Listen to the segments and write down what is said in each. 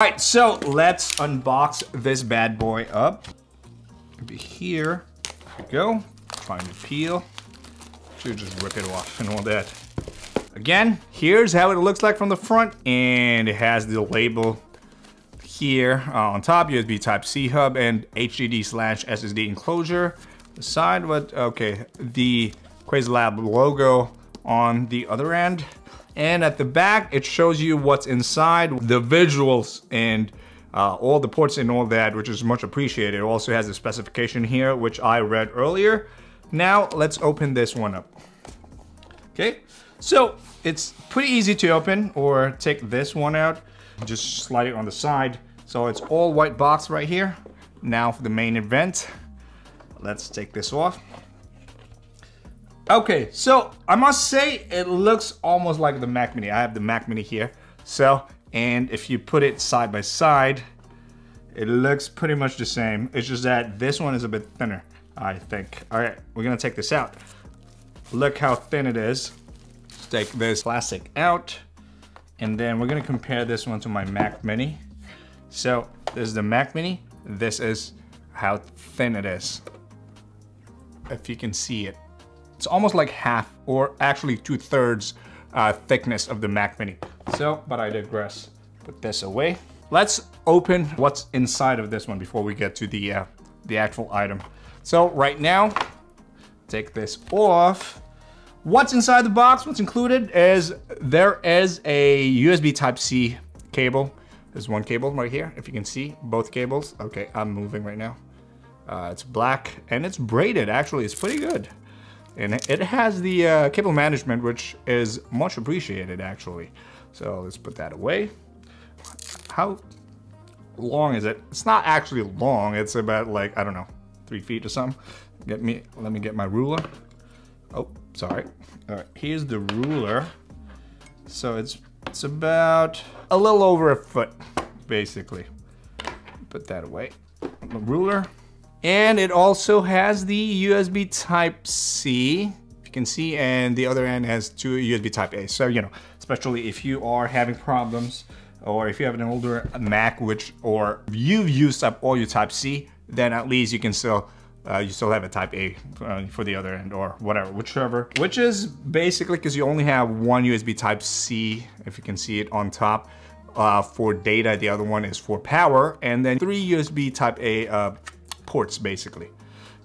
All right, so let's unbox this bad boy up. Be here, there we go. Find the peel. Should just rip it off and all that. Again, here's how it looks like from the front, and it has the label here uh, on top, USB Type-C hub and HDD slash SSD enclosure. The side, what, okay, the Qwiizlab logo on the other end. And at the back, it shows you what's inside, the visuals and uh, all the ports and all that, which is much appreciated. It also has a specification here, which I read earlier. Now, let's open this one up. Okay, so it's pretty easy to open or take this one out. Just slide it on the side. So it's all white box right here. Now for the main event. Let's take this off. Okay, so I must say it looks almost like the Mac Mini. I have the Mac Mini here. So, and if you put it side by side, it looks pretty much the same. It's just that this one is a bit thinner, I think. All right, we're gonna take this out. Look how thin it is. Let's take this plastic out. And then we're gonna compare this one to my Mac Mini. So this is the Mac Mini. This is how thin it is. If you can see it. It's almost like half or actually two thirds uh, thickness of the Mac Mini. So, but I digress. Put this away. Let's open what's inside of this one before we get to the, uh, the actual item. So right now, take this off. What's inside the box, what's included is there is a USB Type-C cable. There's one cable right here, if you can see both cables. Okay, I'm moving right now. Uh, it's black and it's braided, actually, it's pretty good. And it has the uh, cable management, which is much appreciated actually. So let's put that away. How long is it? It's not actually long. It's about like, I don't know, three feet or something. Get me, let me get my ruler. Oh, sorry. All right, here's the ruler. So it's, it's about a little over a foot, basically. Put that away. The ruler, and it also has the USB Type-C, if you can see, and the other end has two USB Type-A. So, you know, especially if you are having problems or if you have an older Mac, which, or you've used up all your Type-C, then at least you can still, uh, you still have a Type-A uh, for the other end or whatever, whichever. Which is basically because you only have one USB Type-C, if you can see it on top, uh, for data. The other one is for power, and then three USB Type-A uh, ports basically.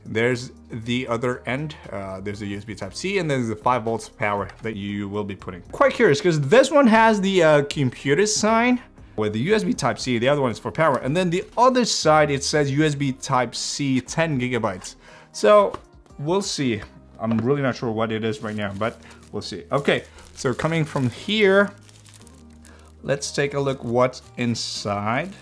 There's the other end, uh, there's a USB Type-C and there's the 5 volts power that you will be putting. Quite curious because this one has the uh, computer sign with the USB Type-C, the other one is for power. And then the other side, it says USB Type-C 10 gigabytes. So we'll see. I'm really not sure what it is right now, but we'll see. Okay, so coming from here, let's take a look what's inside.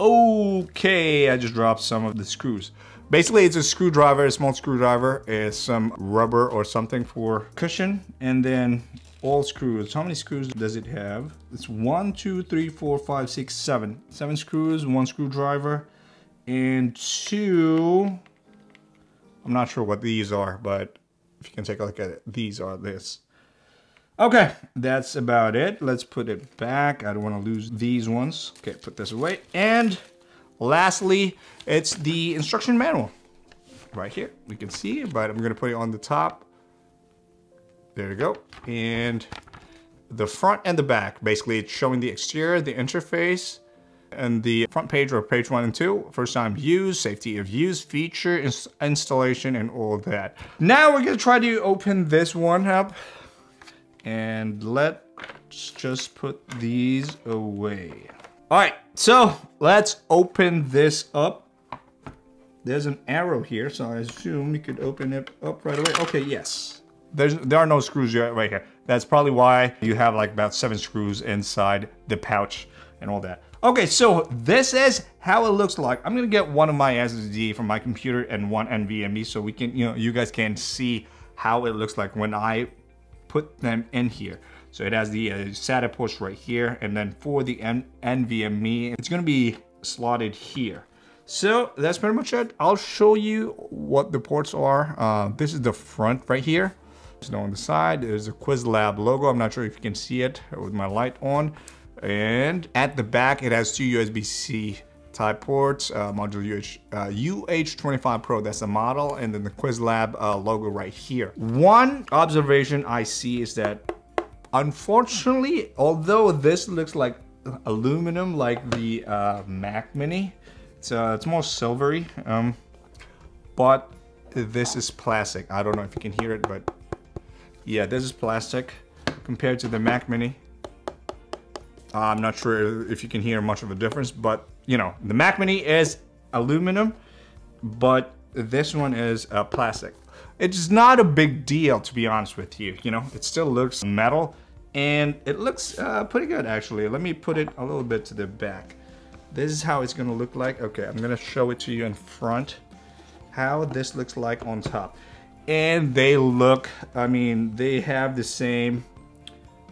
Okay, I just dropped some of the screws. Basically, it's a screwdriver, a small screwdriver, is some rubber or something for cushion, and then all screws. How many screws does it have? It's one, two, three, four, five, six, seven. Seven screws, one screwdriver, and two, I'm not sure what these are, but if you can take a look at it, these are this. Okay, that's about it. Let's put it back. I don't want to lose these ones. Okay, put this away. And lastly, it's the instruction manual. Right here. we can see but I'm going to put it on the top. There you go. And the front and the back. Basically, it's showing the exterior, the interface, and the front page or page one and two, first time use, safety of use, feature, ins installation, and all that. Now we're gonna try to open this one up and let's just put these away. All right, so let's open this up. There's an arrow here, so I assume you could open it up right away. Okay, yes. There's, there are no screws right here. That's probably why you have like about seven screws inside the pouch and all that. Okay, so this is how it looks like. I'm gonna get one of my SSD from my computer and one NVMe so we can, you know, you guys can see how it looks like when I put them in here. So it has the uh, SATA ports right here, and then for the N NVMe, it's gonna be slotted here. So that's pretty much it. I'll show you what the ports are. Uh, this is the front right here. So on the side, there's a Qwiizlab logo. I'm not sure if you can see it with my light on. And at the back, it has two USB-C type ports, uh, module UH, uh, UH25 Pro, that's the model, and then the Qwiizlab uh, logo right here. One observation I see is that unfortunately, although this looks like aluminum like the uh, Mac Mini, it's, uh, it's more silvery, um, but this is plastic. I don't know if you can hear it, but yeah, this is plastic compared to the Mac Mini. I'm not sure if you can hear much of a difference, but you know, the Mac Mini is aluminum, but this one is uh, plastic. It's not a big deal, to be honest with you. You know, it still looks metal and it looks uh, pretty good actually. Let me put it a little bit to the back. This is how it's gonna look like. Okay, I'm gonna show it to you in front, how this looks like on top. And they look, I mean, they have the same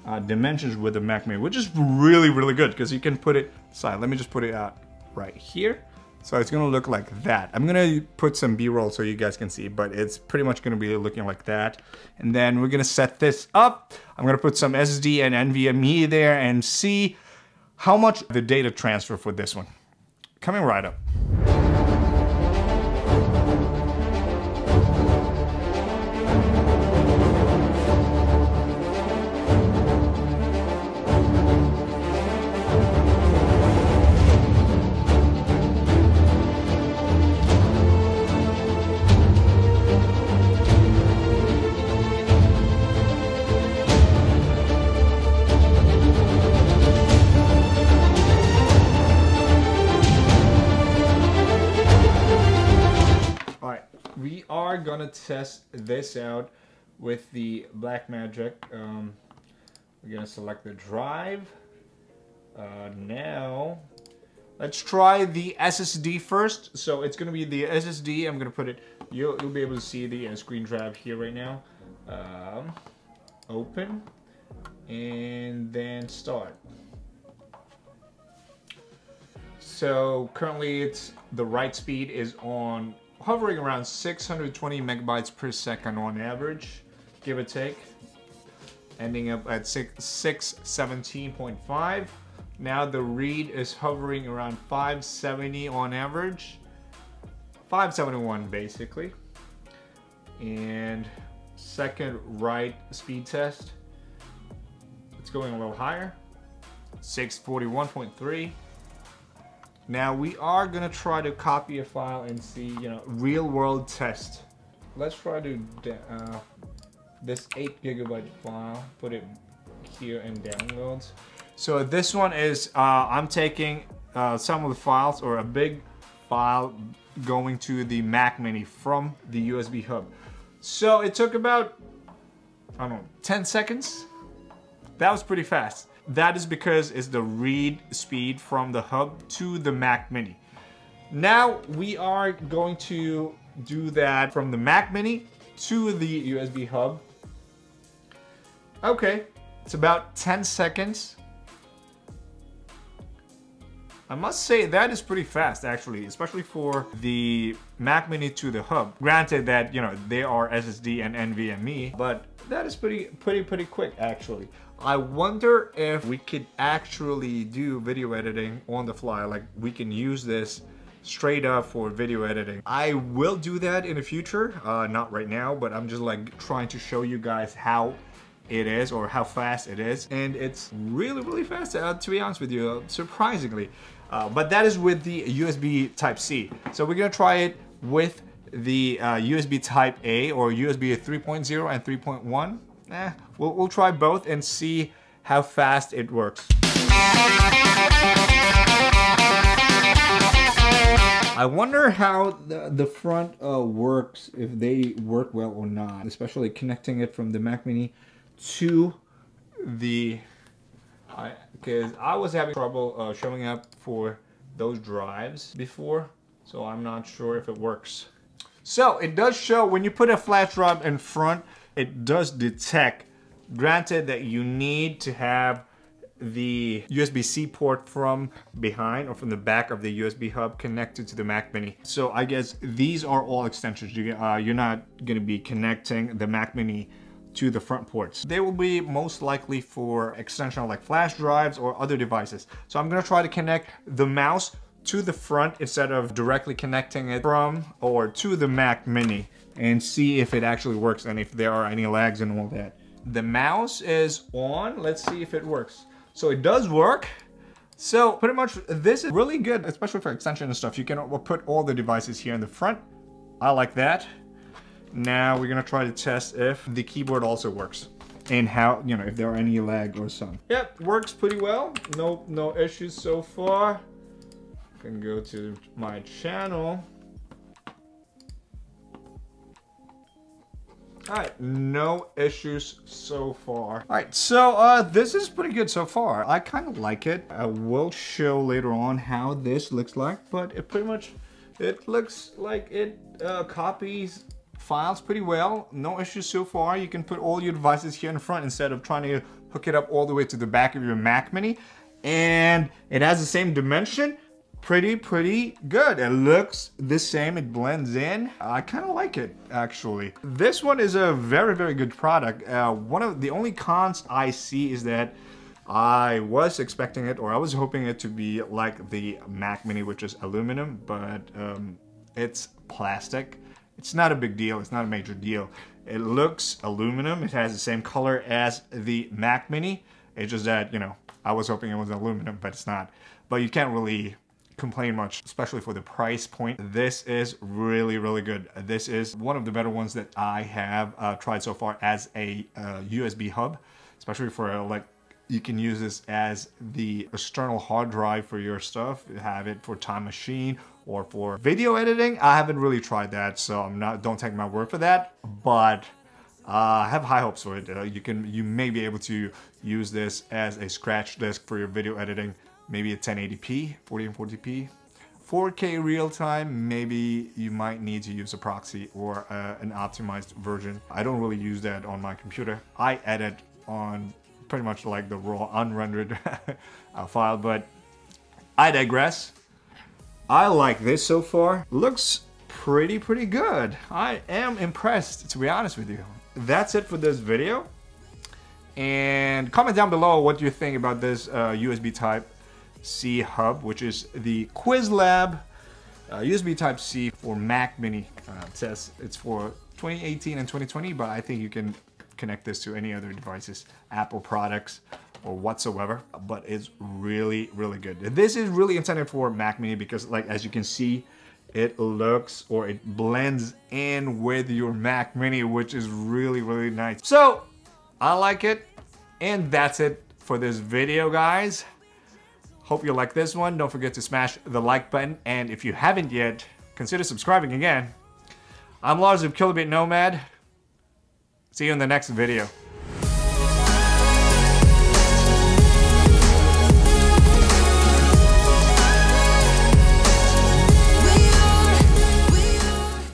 uh, dimensions with the Mac Mini, which is really, really good because you can put it side. Let me just put it out right here. So it's gonna look like that. I'm gonna put some B-roll so you guys can see, but it's pretty much gonna be looking like that. And then we're gonna set this up. I'm gonna put some SD and NVMe there and see how much the data transfer for this one. Coming right up. Gonna test this out with the Blackmagic. Um, we're gonna select the drive. Uh, now, let's try the SSD first. So it's gonna be the SSD. I'm gonna put it. You'll, you'll be able to see the uh, screen drive here right now. Um, open and then start. So currently it's the write speed is on hovering around 620 megabytes per second on average, give or take. Ending up at 6, 617.5. Now the read is hovering around 570 on average. 571 basically. And second write speed test. It's going a little higher. 641.3. Now we are gonna try to copy a file and see, you know, real world test. Let's try to, uh, this eight gigabyte file, put it here in downloads. So this one is, uh, I'm taking uh, some of the files or a big file going to the Mac Mini from the USB hub. So it took about, I don't know, 10 seconds. That was pretty fast. That is because it's the read speed from the hub to the Mac Mini. Now we are going to do that from the Mac Mini to the USB hub. Okay, it's about 10 seconds. I must say that is pretty fast actually, especially for the Mac Mini to the hub. Granted that, you know, they are SSD and NVMe, but that is pretty, pretty, pretty quick actually. I wonder if we could actually do video editing on the fly, like we can use this straight up for video editing. I will do that in the future, uh, not right now, but I'm just like trying to show you guys how it is or how fast it is. And it's really, really fast, uh, to be honest with you, uh, surprisingly. Uh, but that is with the USB Type-C. So we're gonna try it with the uh, USB Type A or USB 3.0 and 3.1. Eh, we'll, we'll try both and see how fast it works. I wonder how the, the front uh, works, if they work well or not, especially connecting it from the Mac Mini to the because I, I, was having trouble uh, showing up for those drives before, so I'm not sure if it works. So it does show when you put a flash drive in front, it does detect. Granted that you need to have the USB-C port from behind or from the back of the USB hub connected to the Mac Mini. So I guess these are all extensions. You, uh, you're not gonna be connecting the Mac Mini to the front ports. They will be most likely for extension like flash drives or other devices. So I'm gonna try to connect the mouse to the front instead of directly connecting it from or to the Mac Mini and see if it actually works and if there are any lags and all that. The mouse is on. Let's see if it works. So it does work. So pretty much this is really good, especially for extension and stuff. You can put all the devices here in the front. I like that. Now we're gonna try to test if the keyboard also works and how, you know, if there are any lag or some. Yep, works pretty well. No, no issues so far. Can go to my channel. Alright, no issues so far. Alright, so uh, this is pretty good so far. I kind of like it. I will show later on how this looks like, but it pretty much, it looks like it uh, copies files pretty well. No issues so far. You can put all your devices here in front instead of trying to hook it up all the way to the back of your Mac Mini. And it has the same dimension, pretty, pretty good. It looks the same, it blends in. I kind of like it, actually. This one is a very, very good product. Uh, one of the only cons I see is that I was expecting it, or I was hoping it to be like the Mac Mini, which is aluminum, but um, it's plastic. It's not a big deal, it's not a major deal. It looks aluminum, it has the same color as the Mac Mini. It's just that, you know, I was hoping it was aluminum, but it's not. But you can't really complain much, especially for the price point. This is really, really good. This is one of the better ones that I have uh, tried so far as a uh, USB hub, especially for uh, like you can use this as the external hard drive for your stuff. Have it for Time Machine or for video editing. I haven't really tried that, so I'm not. Don't take my word for that. But uh, I have high hopes for it. Uh, you can, you may be able to use this as a scratch disk for your video editing maybe a 1080p, 1440p. 4K real time, maybe you might need to use a proxy or uh, an optimized version. I don't really use that on my computer. I edit on pretty much like the raw unrendered uh, file, but I digress. I like this so far. Looks pretty, pretty good. I am impressed, to be honest with you. That's it for this video. And comment down below what you think about this uh, USB type C hub, which is the Qwiizlab uh, USB Type-C for Mac Mini. Uh, it it's for 2018 and 2020, but I think you can connect this to any other devices, Apple products or whatsoever, but it's really, really good. This is really intended for Mac Mini because like, as you can see, it looks or it blends in with your Mac Mini, which is really, really nice. So I like it. And that's it for this video, guys. Hope you like this one. Don't forget to smash the like button. And if you haven't yet, consider subscribing again. I'm Lars of Kilobit Nomad. See you in the next video.